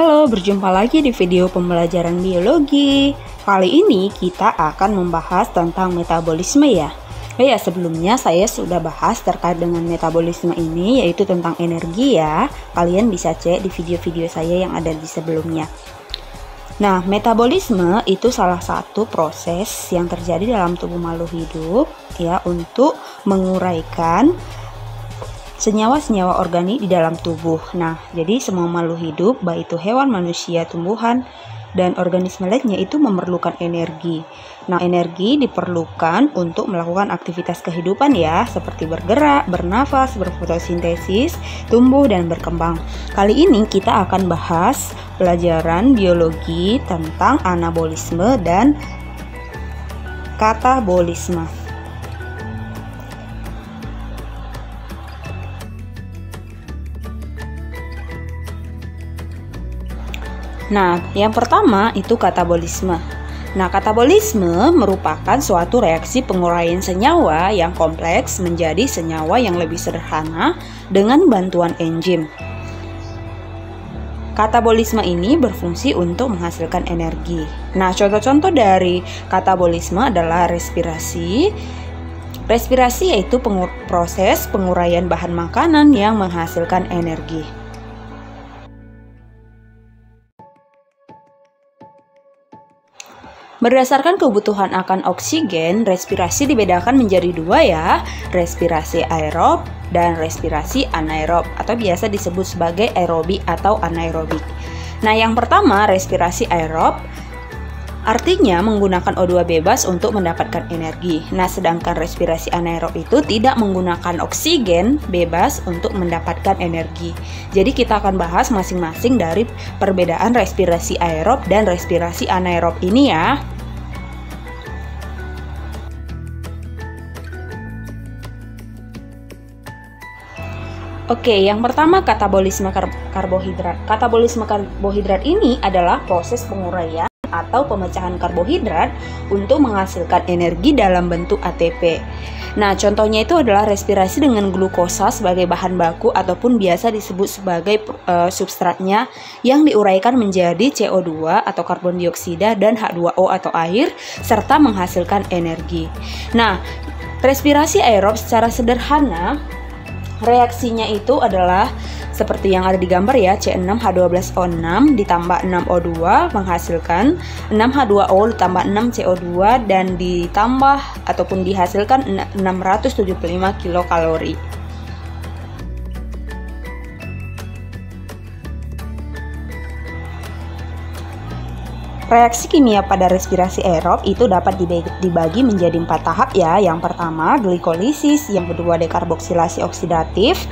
Halo, berjumpa lagi di video pembelajaran biologi. Kali ini kita akan membahas tentang metabolisme ya. Oh ya, sebelumnya saya sudah bahas terkait dengan metabolisme ini yaitu tentang energi ya. Kalian bisa cek di video-video saya yang ada di sebelumnya. Nah, metabolisme itu salah satu proses yang terjadi dalam tubuh makhluk hidup ya untuk menguraikan senyawa-senyawa organik di dalam tubuh. Nah, jadi semua makhluk hidup, baik itu hewan, manusia, tumbuhan, dan organisme lainnya itu memerlukan energi. Nah, energi diperlukan untuk melakukan aktivitas kehidupan ya, seperti bergerak, bernafas, berfotosintesis, tumbuh dan berkembang. Kali ini kita akan bahas pelajaran biologi tentang anabolisme dan katabolisme. Nah, yang pertama itu katabolisme. Nah, katabolisme merupakan suatu reaksi penguraian senyawa yang kompleks menjadi senyawa yang lebih sederhana dengan bantuan enzim. Katabolisme ini berfungsi untuk menghasilkan energi. Nah, contoh-contoh dari katabolisme adalah respirasi. Respirasi yaitu pengur proses penguraian bahan makanan yang menghasilkan energi. Berdasarkan kebutuhan akan oksigen, respirasi dibedakan menjadi dua ya, respirasi aerob dan respirasi anaerob atau biasa disebut sebagai aerobik atau anaerobik. Nah, yang pertama respirasi aerob artinya menggunakan O2 bebas untuk mendapatkan energi. Nah, sedangkan respirasi anaerob itu tidak menggunakan oksigen bebas untuk mendapatkan energi. Jadi kita akan bahas masing-masing dari perbedaan respirasi aerob dan respirasi anaerob ini ya. Oke, yang pertama katabolisme kar karbohidrat. Katabolisme karbohidrat ini adalah proses penguraian atau pemecahan karbohidrat untuk menghasilkan energi dalam bentuk ATP. Nah, contohnya itu adalah respirasi dengan glukosa sebagai bahan baku ataupun biasa disebut sebagai uh, substratnya yang diuraikan menjadi CO2 atau karbon dioksida dan H2O atau air serta menghasilkan energi. Nah, respirasi aerob secara sederhana Reaksinya itu adalah seperti yang ada di gambar ya, C6H12O6 ditambah 6O2 menghasilkan 6H2O ditambah 6CO2 dan ditambah ataupun dihasilkan 675 kilokalori. Reaksi kimia pada respirasi aerob itu dapat dibagi menjadi empat tahap ya. Yang pertama glikolisis, yang kedua dekarboksilasi oksidatif,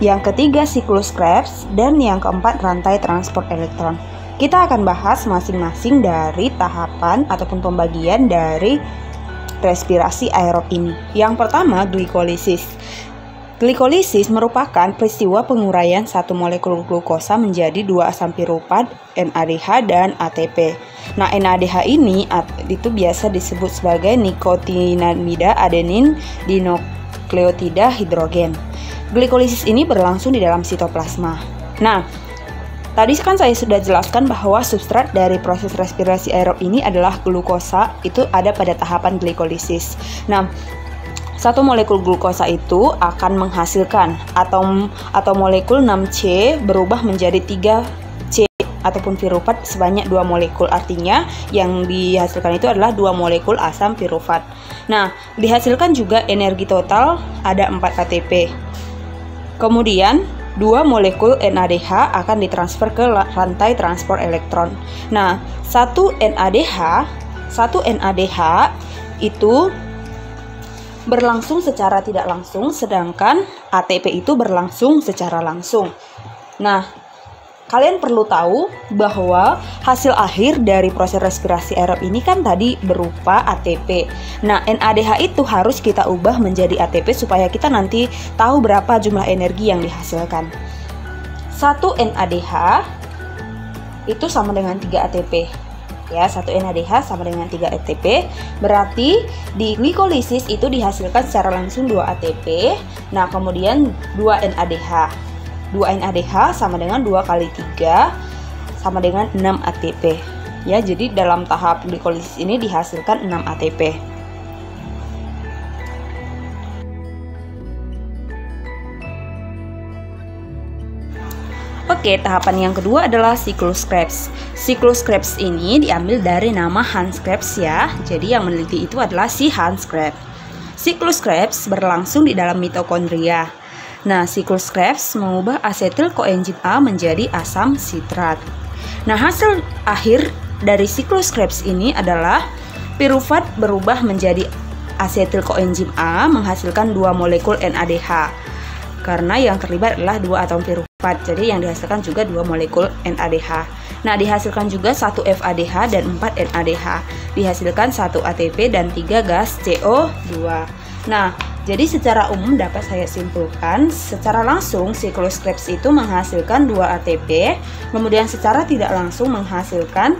yang ketiga siklus Krebs, dan yang keempat rantai transport elektron. Kita akan bahas masing-masing dari tahapan ataupun pembagian dari respirasi aerob ini. Yang pertama glikolisis. Glikolisis merupakan peristiwa penguraian satu molekul glukosa menjadi dua asam piruvat, NADH dan ATP. Nah, NADH ini itu biasa disebut sebagai nikotinamida adenin dinukleotida hidrogen. Glikolisis ini berlangsung di dalam sitoplasma. Nah, Tadi kan saya sudah jelaskan bahwa substrat dari proses respirasi aerob ini adalah glukosa, itu ada pada tahapan glikolisis. Nah, satu molekul glukosa itu akan menghasilkan atom atau molekul 6C berubah menjadi 3C ataupun piruvat sebanyak dua molekul. Artinya yang dihasilkan itu adalah dua molekul asam piruvat. Nah, dihasilkan juga energi total ada 4 ATP. Kemudian dua molekul NADH akan ditransfer ke rantai transport elektron. Nah, satu NADH, satu NADH itu berlangsung secara tidak langsung, sedangkan ATP itu berlangsung secara langsung. Nah, kalian perlu tahu bahwa hasil akhir dari proses respirasi aerob ini kan tadi berupa ATP. Nah, NADH itu harus kita ubah menjadi ATP supaya kita nanti tahu berapa jumlah energi yang dihasilkan. Satu NADH itu sama dengan 3 ATP ya satu NADH sama dengan 3 ATP berarti di glikolisis itu dihasilkan secara langsung 2 ATP nah kemudian 2 NADH 2 NADH sama dengan 2 kali 3 sama dengan 6 ATP. Ya, jadi dalam tahap glikolisis ini dihasilkan 6 ATP. Oke, tahapan yang kedua adalah siklus Krebs. Siklus Krebs ini diambil dari nama Hans Krebs ya. Jadi yang meneliti itu adalah si Hans Krebs. Siklus Krebs berlangsung di dalam mitokondria. Nah, siklus Krebs mengubah asetil koenzim A menjadi asam sitrat. Nah, hasil akhir dari siklus Krebs ini adalah pirufat berubah menjadi asetil koenzim A menghasilkan dua molekul NADH karena yang terlibat adalah dua atom piruvat. Jadi yang dihasilkan juga dua molekul NADH. Nah, dihasilkan juga satu FADH dan 4 NADH. Dihasilkan satu ATP dan tiga gas CO2. Nah, jadi secara umum dapat saya simpulkan, secara langsung siklus Krebs itu menghasilkan 2 ATP, kemudian secara tidak langsung menghasilkan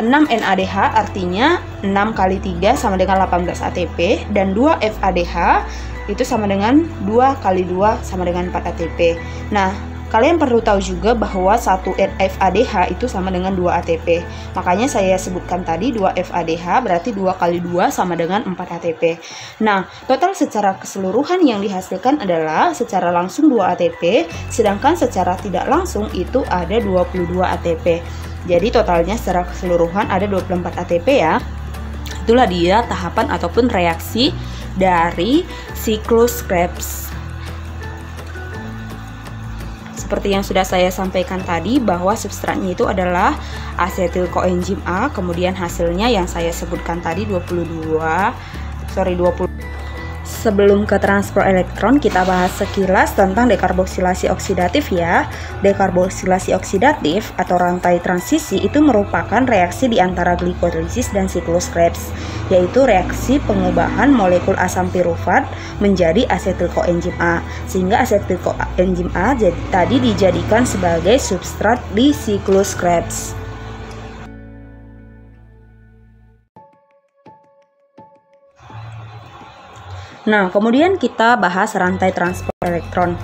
6 NADH artinya 6 kali 3 sama dengan 18 ATP dan 2 FADH itu sama dengan 2 kali 2 sama dengan 4 ATP. Nah, kalian perlu tahu juga bahwa 1 FADH itu sama dengan 2 ATP. Makanya saya sebutkan tadi 2 FADH berarti 2 kali 2 sama dengan 4 ATP. Nah, total secara keseluruhan yang dihasilkan adalah secara langsung 2 ATP, sedangkan secara tidak langsung itu ada 22 ATP. Jadi totalnya secara keseluruhan ada 24 ATP ya. Itulah dia tahapan ataupun reaksi dari siklus Krebs. Seperti yang sudah saya sampaikan tadi bahwa substratnya itu adalah asetil koenzim A, kemudian hasilnya yang saya sebutkan tadi 22 sorry 20 Sebelum ke transfer elektron, kita bahas sekilas tentang dekarboksilasi oksidatif ya. Dekarboksilasi oksidatif atau rantai transisi itu merupakan reaksi di antara glikolisis dan siklus Krebs, yaitu reaksi pengubahan molekul asam pirufat menjadi asetil koenzim A, sehingga asetil koenzim A tadi dijadikan sebagai substrat di siklus Krebs. Nah, kemudian kita bahas rantai transport elektron.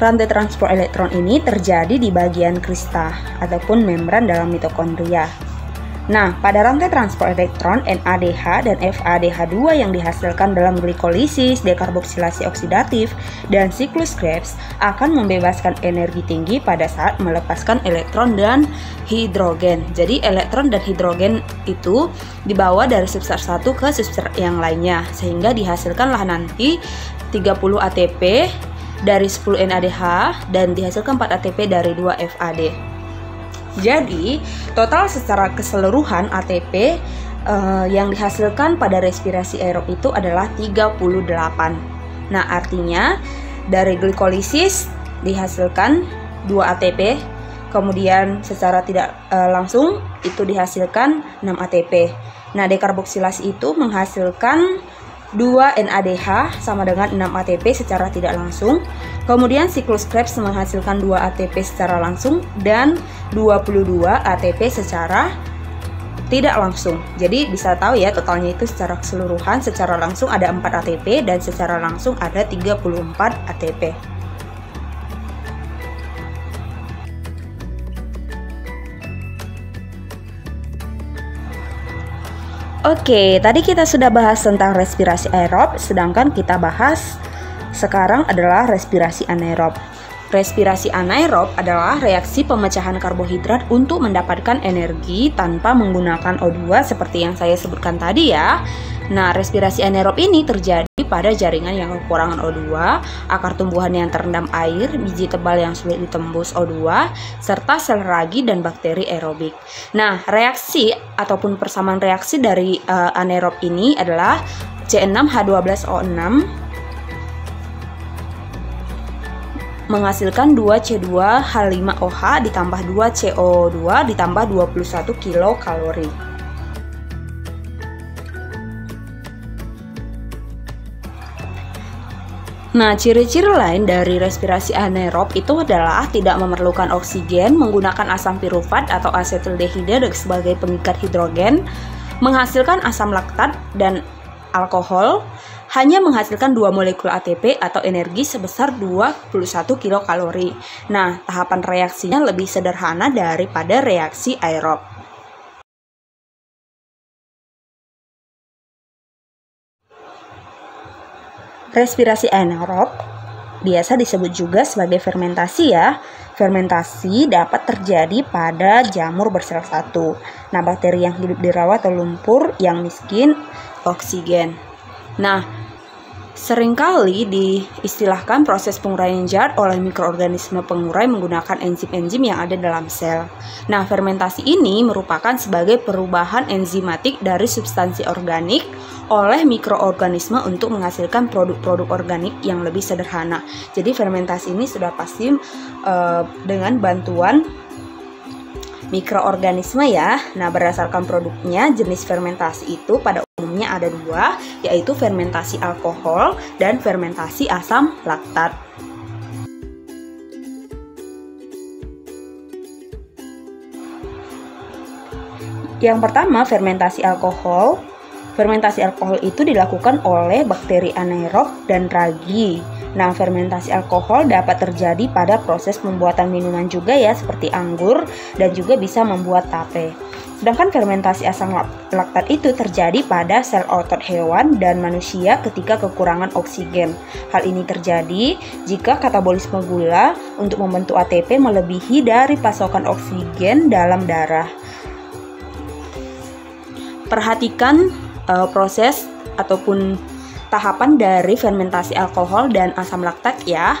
Rantai transport elektron ini terjadi di bagian krista ataupun membran dalam mitokondria. Nah, pada rantai transport elektron NADH dan FADH2 yang dihasilkan dalam glikolisis, dekarboksilasi oksidatif, dan siklus Krebs akan membebaskan energi tinggi pada saat melepaskan elektron dan hidrogen. Jadi elektron dan hidrogen itu dibawa dari substrat satu ke substrat yang lainnya sehingga dihasilkanlah nanti 30 ATP dari 10 NADH dan dihasilkan 4 ATP dari 2 FAD. Jadi, total secara keseluruhan ATP uh, eh, yang dihasilkan pada respirasi aerob itu adalah 38. Nah, artinya dari glikolisis dihasilkan 2 ATP, kemudian secara tidak uh, langsung itu dihasilkan 6 ATP. Nah, dekarboksilasi itu menghasilkan 2 NADH sama dengan 6 ATP secara tidak langsung. Kemudian siklus Krebs menghasilkan 2 ATP secara langsung dan 22 ATP secara tidak langsung. Jadi bisa tahu ya totalnya itu secara keseluruhan secara langsung ada 4 ATP dan secara langsung ada 34 ATP. Oke, tadi kita sudah bahas tentang respirasi aerob, sedangkan kita bahas sekarang adalah respirasi anaerob. Respirasi anaerob adalah reaksi pemecahan karbohidrat untuk mendapatkan energi tanpa menggunakan O2 seperti yang saya sebutkan tadi ya. Nah, respirasi anaerob ini terjadi pada jaringan yang kekurangan O2, akar tumbuhan yang terendam air, biji tebal yang sulit ditembus O2, serta sel ragi dan bakteri aerobik. Nah, reaksi ataupun persamaan reaksi dari uh, anaerob ini adalah C6H12O6 menghasilkan 2C2H5OH ditambah 2CO2 ditambah 21 kilokalori. Nah, ciri-ciri lain dari respirasi anaerob itu adalah tidak memerlukan oksigen, menggunakan asam pirufat atau asetildehida sebagai pengikat hidrogen, menghasilkan asam laktat dan alkohol, hanya menghasilkan dua molekul ATP atau energi sebesar 21 kilokalori. Nah, tahapan reaksinya lebih sederhana daripada reaksi aerob. Respirasi anaerob biasa disebut juga sebagai fermentasi ya. Fermentasi dapat terjadi pada jamur bersel satu. Nah, bakteri yang hidup di rawa atau lumpur yang miskin oksigen. Nah, Seringkali diistilahkan proses penguraian zat oleh mikroorganisme pengurai menggunakan enzim-enzim yang ada dalam sel. Nah, fermentasi ini merupakan sebagai perubahan enzimatik dari substansi organik oleh mikroorganisme untuk menghasilkan produk-produk organik yang lebih sederhana. Jadi fermentasi ini sudah pasti uh, dengan bantuan mikroorganisme ya. Nah, berdasarkan produknya, jenis fermentasi itu pada umumnya ada dua, yaitu fermentasi alkohol dan fermentasi asam laktat. Yang pertama, fermentasi alkohol. Fermentasi alkohol itu dilakukan oleh bakteri anaerob dan ragi. Nah, fermentasi alkohol dapat terjadi pada proses pembuatan minuman juga ya, seperti anggur dan juga bisa membuat tape. Sedangkan fermentasi asam laktat itu terjadi pada sel otot hewan dan manusia ketika kekurangan oksigen. Hal ini terjadi jika katabolisme gula untuk membentuk ATP melebihi dari pasokan oksigen dalam darah. Perhatikan uh, proses ataupun tahapan dari fermentasi alkohol dan asam laktat ya.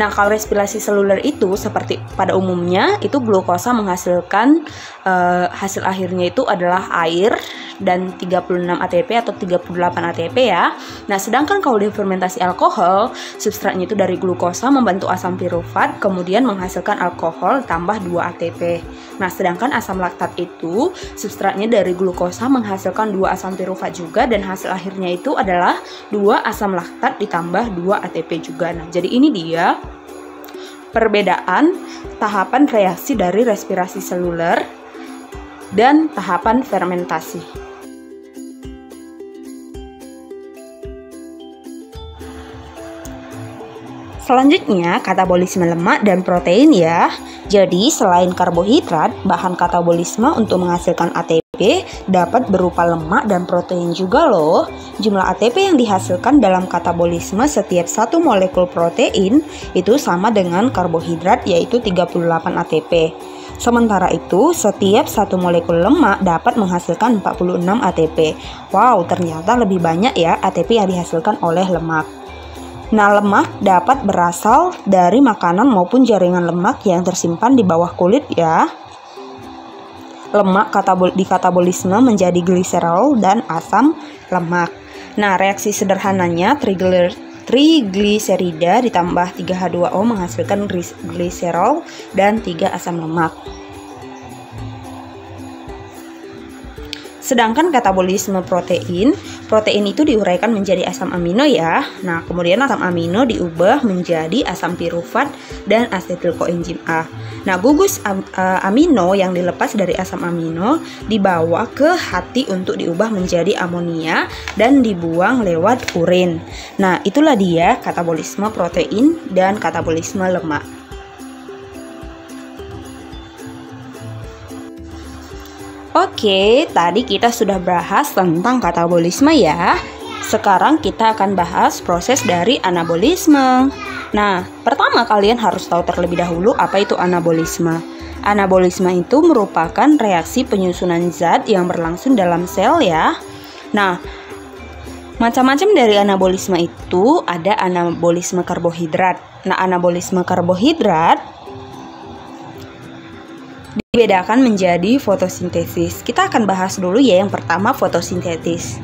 Nah, kalau respirasi seluler itu seperti pada umumnya itu glukosa menghasilkan uh, hasil akhirnya itu adalah air dan 36 ATP atau 38 ATP ya. Nah, sedangkan kalau di fermentasi alkohol, substratnya itu dari glukosa membantu asam pirufat kemudian menghasilkan alkohol tambah 2 ATP. Nah, sedangkan asam laktat itu substratnya dari glukosa menghasilkan 2 asam pirufat juga dan hasil akhirnya itu adalah 2 asam laktat ditambah 2 ATP juga. Nah, jadi ini dia perbedaan tahapan reaksi dari respirasi seluler dan tahapan fermentasi. Selanjutnya, katabolisme lemak dan protein ya. Jadi, selain karbohidrat, bahan katabolisme untuk menghasilkan ATP dapat berupa lemak dan protein juga loh. Jumlah ATP yang dihasilkan dalam katabolisme setiap satu molekul protein itu sama dengan karbohidrat yaitu 38 ATP. Sementara itu, setiap satu molekul lemak dapat menghasilkan 46 ATP. Wow, ternyata lebih banyak ya ATP yang dihasilkan oleh lemak. Nah, lemak dapat berasal dari makanan maupun jaringan lemak yang tersimpan di bawah kulit ya. Lemak katabol di katabolisme menjadi gliserol dan asam lemak. Nah, reaksi sederhananya triglycer trigliserida ditambah 3H2O menghasilkan gliserol dan 3 asam lemak. Sedangkan katabolisme protein, protein itu diuraikan menjadi asam amino ya. Nah, kemudian asam amino diubah menjadi asam pirufat dan asetil koenzim A. Nah, gugus amino yang dilepas dari asam amino dibawa ke hati untuk diubah menjadi amonia dan dibuang lewat urin. Nah, itulah dia katabolisme protein dan katabolisme lemak. Oke, tadi kita sudah bahas tentang katabolisme ya. Sekarang kita akan bahas proses dari anabolisme. Nah, pertama kalian harus tahu terlebih dahulu apa itu anabolisme. Anabolisme itu merupakan reaksi penyusunan zat yang berlangsung dalam sel ya. Nah, macam-macam dari anabolisme itu ada anabolisme karbohidrat. Nah, anabolisme karbohidrat dibedakan menjadi fotosintesis. Kita akan bahas dulu ya yang pertama fotosintesis.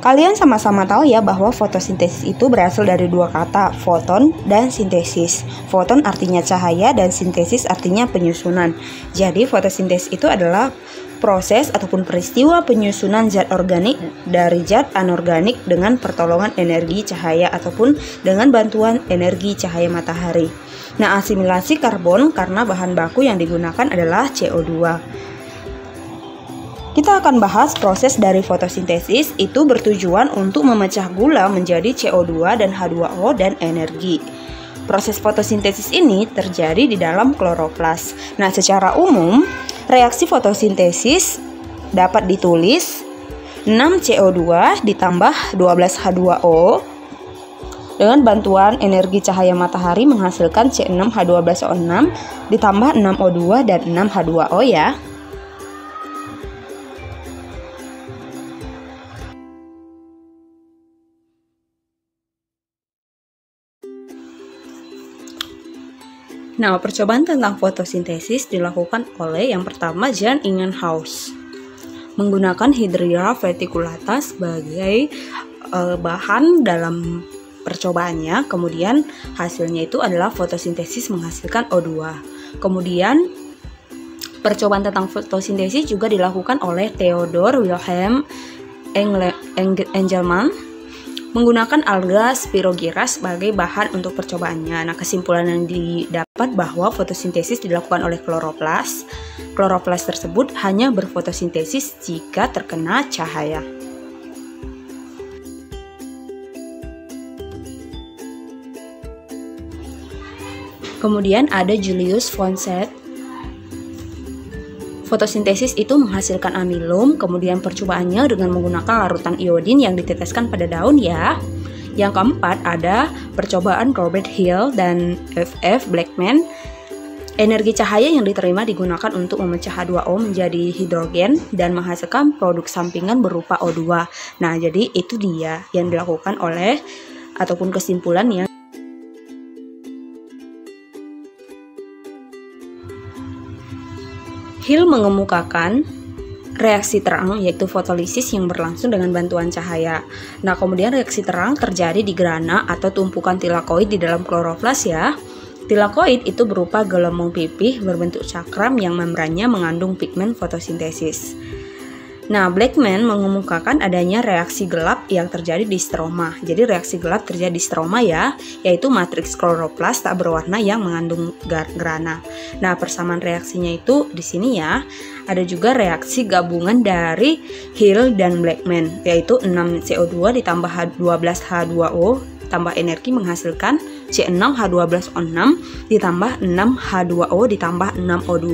Kalian sama-sama tahu ya bahwa fotosintesis itu berasal dari dua kata, foton dan sintesis. Foton artinya cahaya dan sintesis artinya penyusunan. Jadi fotosintesis itu adalah proses ataupun peristiwa penyusunan zat organik dari zat anorganik dengan pertolongan energi cahaya ataupun dengan bantuan energi cahaya matahari. Nah, asimilasi karbon karena bahan baku yang digunakan adalah CO2. Kita akan bahas proses dari fotosintesis itu bertujuan untuk memecah gula menjadi CO2 dan H2O dan energi. Proses fotosintesis ini terjadi di dalam kloroplas. Nah, secara umum, reaksi fotosintesis dapat ditulis 6 CO2 ditambah 12 H2O dengan bantuan energi cahaya matahari menghasilkan C6H12O6 ditambah 6O2 dan 6H2O ya. Nah, percobaan tentang fotosintesis dilakukan oleh yang pertama Jan Ingenhousz menggunakan Hydria verticulata sebagai uh, bahan dalam percobaannya. Kemudian hasilnya itu adalah fotosintesis menghasilkan O2. Kemudian percobaan tentang fotosintesis juga dilakukan oleh Theodor Wilhelm Engelmann menggunakan alga spirogyra sebagai bahan untuk percobaannya. Nah, kesimpulan yang didapat bahwa fotosintesis dilakukan oleh kloroplas. Kloroplas tersebut hanya berfotosintesis jika terkena cahaya. Kemudian ada Julius von Seth Fotosintesis itu menghasilkan amilum, kemudian percobaannya dengan menggunakan larutan iodin yang diteteskan pada daun ya. Yang keempat ada percobaan Robert Hill dan F.F. Blackman. Energi cahaya yang diterima digunakan untuk memecah H2O menjadi hidrogen dan menghasilkan produk sampingan berupa O2. Nah, jadi itu dia yang dilakukan oleh ataupun kesimpulan yang Hill mengemukakan reaksi terang yaitu fotolisis yang berlangsung dengan bantuan cahaya. Nah, kemudian reaksi terang terjadi di grana atau tumpukan tilakoid di dalam kloroflas ya. Tilakoid itu berupa gelembung pipih berbentuk cakram yang membrannya mengandung pigmen fotosintesis. Nah, Blackman mengemukakan adanya reaksi gelap yang terjadi di stroma. Jadi reaksi gelap terjadi di stroma ya, yaitu matriks kloroplas tak berwarna yang mengandung grana. Nah, persamaan reaksinya itu di sini ya. Ada juga reaksi gabungan dari Hill dan Blackman, yaitu 6 CO2 ditambah 12 H2O tambah energi menghasilkan C6H12O6 ditambah 6H2O ditambah 6O2.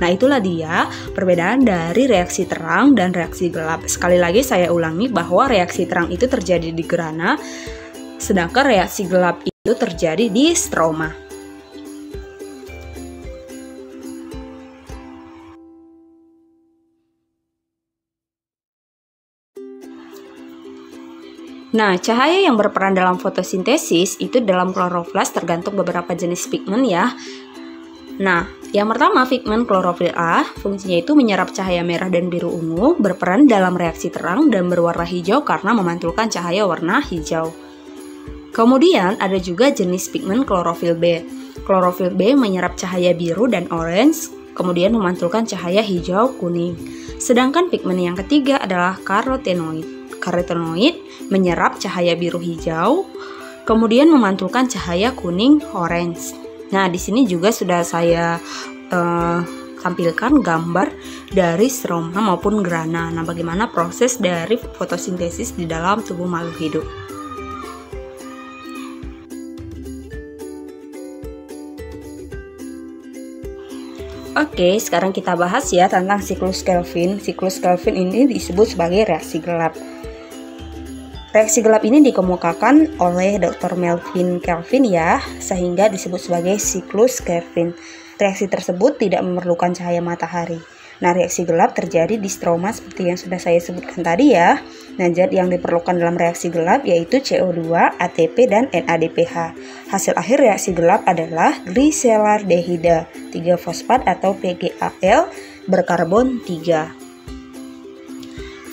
Nah, itulah dia perbedaan dari reaksi terang dan reaksi gelap. Sekali lagi saya ulangi bahwa reaksi terang itu terjadi di gerana, sedangkan reaksi gelap itu terjadi di stroma. Nah, cahaya yang berperan dalam fotosintesis itu dalam kloroflas tergantung beberapa jenis pigmen ya. Nah, yang pertama pigmen klorofil A, fungsinya itu menyerap cahaya merah dan biru ungu, berperan dalam reaksi terang dan berwarna hijau karena memantulkan cahaya warna hijau. Kemudian ada juga jenis pigmen klorofil B. Klorofil B menyerap cahaya biru dan orange, kemudian memantulkan cahaya hijau kuning. Sedangkan pigmen yang ketiga adalah karotenoid karotenoid menyerap cahaya biru hijau, kemudian memantulkan cahaya kuning orange. Nah, di sini juga sudah saya uh, tampilkan gambar dari stroma maupun grana. Nah, bagaimana proses dari fotosintesis di dalam tubuh makhluk hidup. Oke, sekarang kita bahas ya tentang siklus Kelvin. Siklus Kelvin ini disebut sebagai reaksi gelap. Reaksi gelap ini dikemukakan oleh Dr. Melvin Kelvin ya, sehingga disebut sebagai siklus Kelvin. Reaksi tersebut tidak memerlukan cahaya matahari. Nah, reaksi gelap terjadi di stroma seperti yang sudah saya sebutkan tadi ya. Nah, zat yang diperlukan dalam reaksi gelap yaitu CO2, ATP, dan NADPH. Hasil akhir reaksi gelap adalah gliseraldehida 3 fosfat atau PGAL berkarbon 3.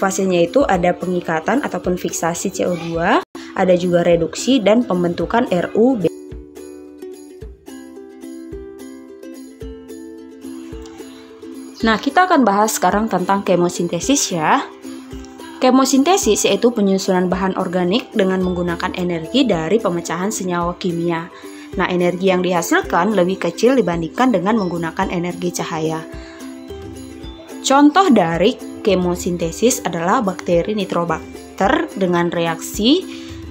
Fasenya itu ada pengikatan ataupun fiksasi CO2, ada juga reduksi dan pembentukan RUB. Nah, kita akan bahas sekarang tentang kemosintesis ya. Kemosintesis yaitu penyusunan bahan organik dengan menggunakan energi dari pemecahan senyawa kimia. Nah, energi yang dihasilkan lebih kecil dibandingkan dengan menggunakan energi cahaya. Contoh dari kemosintesis adalah bakteri nitrobakter dengan reaksi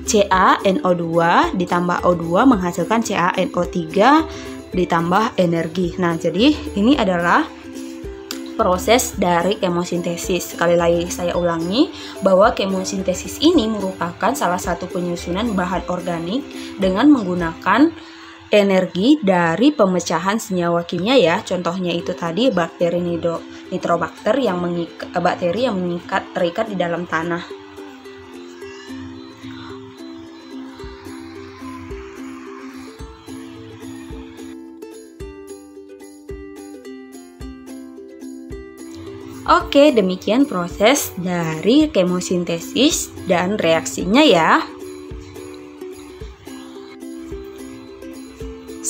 CaNO2 ditambah O2 menghasilkan CaNO3 ditambah energi. Nah, jadi ini adalah proses dari kemosintesis. Sekali lagi saya ulangi bahwa kemosintesis ini merupakan salah satu penyusunan bahan organik dengan menggunakan energi dari pemecahan senyawa kimia ya. Contohnya itu tadi bakteri nitrobakter yang mengikat, bakteri yang mengikat terikat di dalam tanah. Oke, demikian proses dari kemosintesis dan reaksinya ya.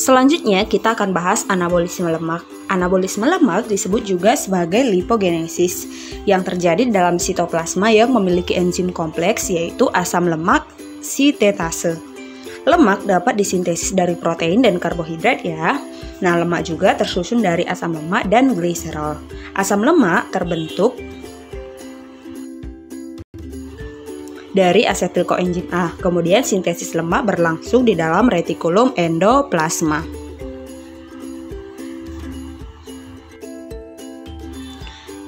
Selanjutnya kita akan bahas anabolisme lemak. Anabolisme lemak disebut juga sebagai lipogenesis yang terjadi dalam sitoplasma yang memiliki enzim kompleks yaitu asam lemak sitetase. Lemak dapat disintesis dari protein dan karbohidrat ya. Nah, lemak juga tersusun dari asam lemak dan gliserol. Asam lemak terbentuk dari asetil koenzim A. Kemudian sintesis lemak berlangsung di dalam retikulum endoplasma.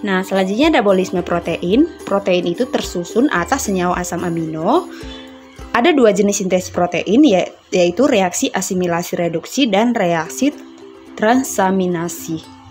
Nah, selanjutnya anabolisme protein. Protein itu tersusun atas senyawa asam amino. Ada dua jenis sintesis protein, yaitu reaksi asimilasi reduksi dan reaksi transaminasi.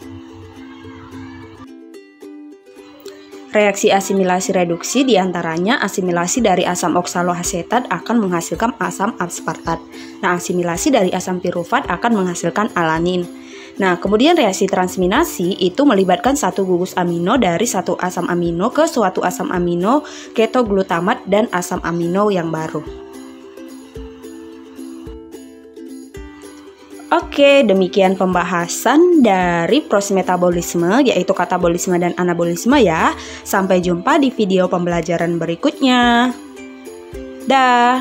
Reaksi asimilasi reduksi di antaranya asimilasi dari asam oksaloasetat akan menghasilkan asam aspartat. Nah, asimilasi dari asam pirufat akan menghasilkan alanin. Nah, kemudian reaksi transminasi itu melibatkan satu gugus amino dari satu asam amino ke suatu asam amino ketoglutamat dan asam amino yang baru. Oke, demikian pembahasan dari proses metabolisme yaitu katabolisme dan anabolisme ya. Sampai jumpa di video pembelajaran berikutnya. Dah.